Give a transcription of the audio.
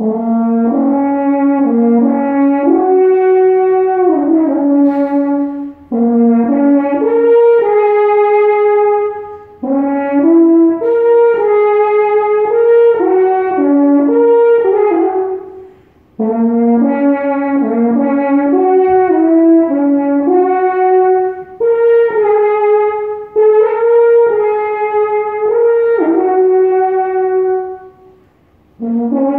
Oh. Mm-hmm.